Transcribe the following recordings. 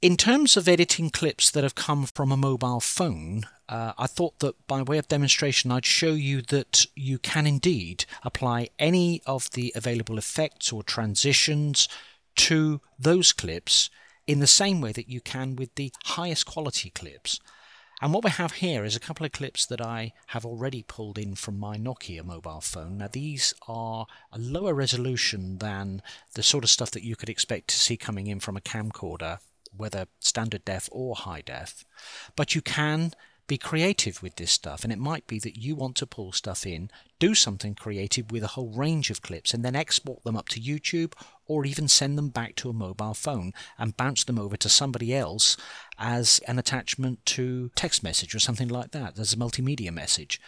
In terms of editing clips that have come from a mobile phone, uh, I thought that by way of demonstration I'd show you that you can indeed apply any of the available effects or transitions to those clips in the same way that you can with the highest quality clips. And what we have here is a couple of clips that I have already pulled in from my Nokia mobile phone. Now these are a lower resolution than the sort of stuff that you could expect to see coming in from a camcorder whether standard def or high def. But you can be creative with this stuff and it might be that you want to pull stuff in do something creative with a whole range of clips and then export them up to YouTube or even send them back to a mobile phone and bounce them over to somebody else as an attachment to text message or something like that as a multimedia message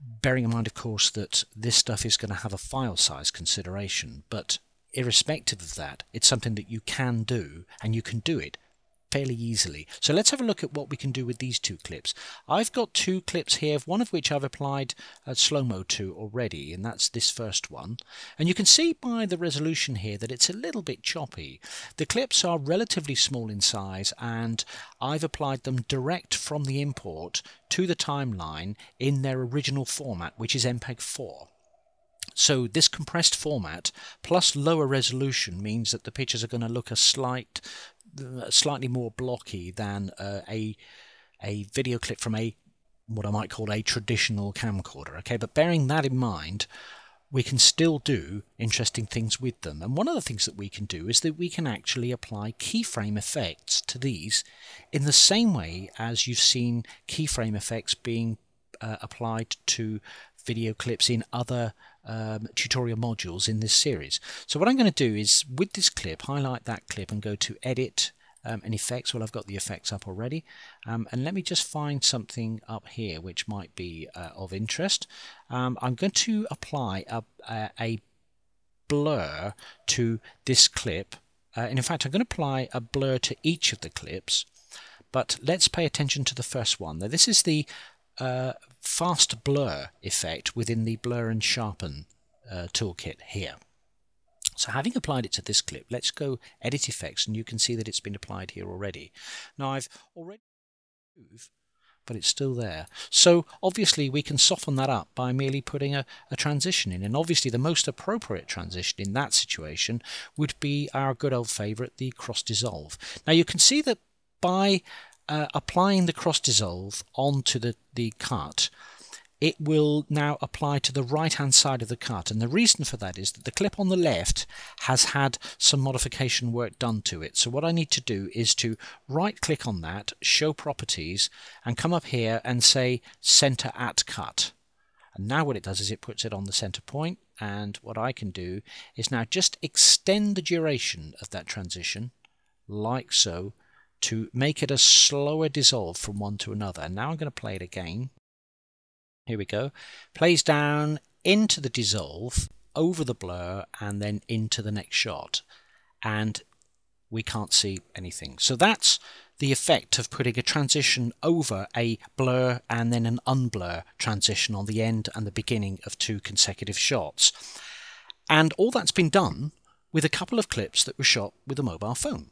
bearing in mind of course that this stuff is going to have a file size consideration but irrespective of that, it's something that you can do and you can do it fairly easily. So let's have a look at what we can do with these two clips. I've got two clips here, one of which I've applied a slow-mo to already, and that's this first one. And you can see by the resolution here that it's a little bit choppy. The clips are relatively small in size, and I've applied them direct from the import to the timeline in their original format, which is MPEG 4. So this compressed format plus lower resolution means that the pictures are going to look a slight, uh, slightly more blocky than uh, a a video clip from a what I might call a traditional camcorder. Okay, but bearing that in mind, we can still do interesting things with them. And one of the things that we can do is that we can actually apply keyframe effects to these in the same way as you've seen keyframe effects being uh, applied to video clips in other um, tutorial modules in this series. So what I'm going to do is with this clip, highlight that clip and go to edit um, and effects. Well, I've got the effects up already. Um, and let me just find something up here which might be uh, of interest. Um, I'm going to apply a, a, a blur to this clip. Uh, and in fact, I'm going to apply a blur to each of the clips. But let's pay attention to the first one. Now, this is the uh, fast blur effect within the blur and sharpen uh, toolkit here. So having applied it to this clip, let's go edit effects and you can see that it's been applied here already. Now I've already moved, but it's still there. So obviously we can soften that up by merely putting a, a transition in. And obviously the most appropriate transition in that situation would be our good old favorite, the cross dissolve. Now you can see that by uh, applying the cross dissolve onto the, the cut, it will now apply to the right hand side of the cut and the reason for that is that the clip on the left has had some modification work done to it. So what I need to do is to right click on that show properties and come up here and say center at cut. And now what it does is it puts it on the center point and what I can do is now just extend the duration of that transition like so to make it a slower dissolve from one to another. And now I'm going to play it again. Here we go. Plays down into the dissolve, over the blur, and then into the next shot. And we can't see anything. So that's the effect of putting a transition over a blur and then an unblur transition on the end and the beginning of two consecutive shots. And all that's been done with a couple of clips that were shot with a mobile phone.